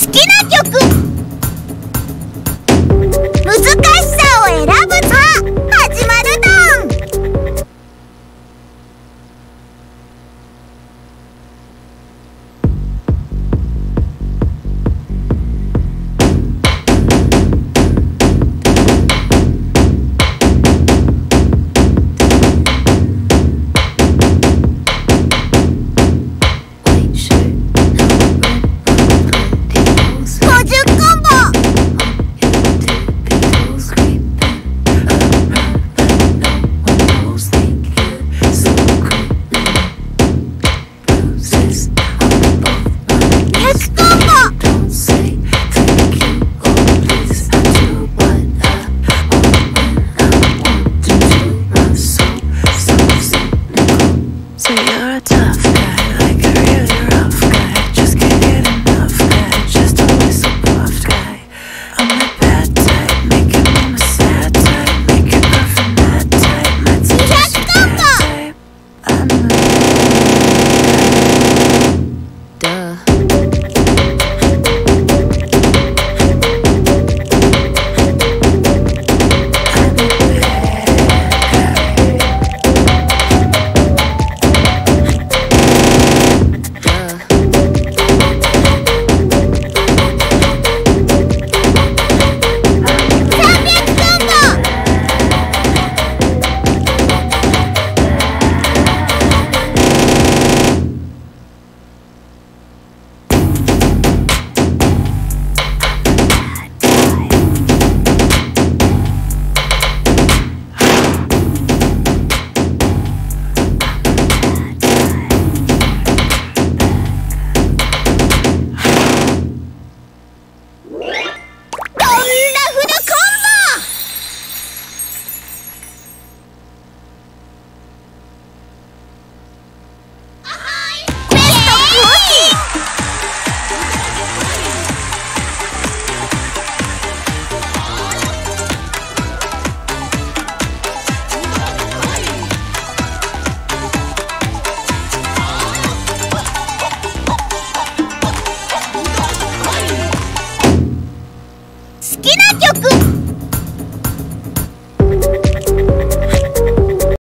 好きな曲。難しさ曲。